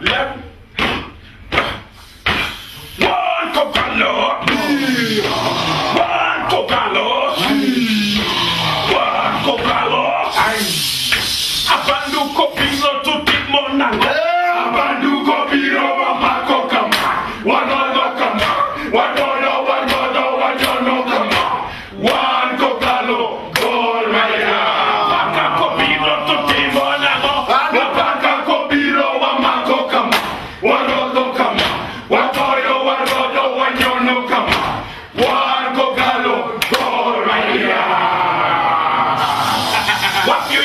left. One K'Ogalo. One K'Ogalo. One K'Ogalo. Abandu Copiro to Timonango. Abandu Copiro, Mama Cocama. One other Cama. One other. One other. One other Cama. One K'Ogalo. Gold medal. What you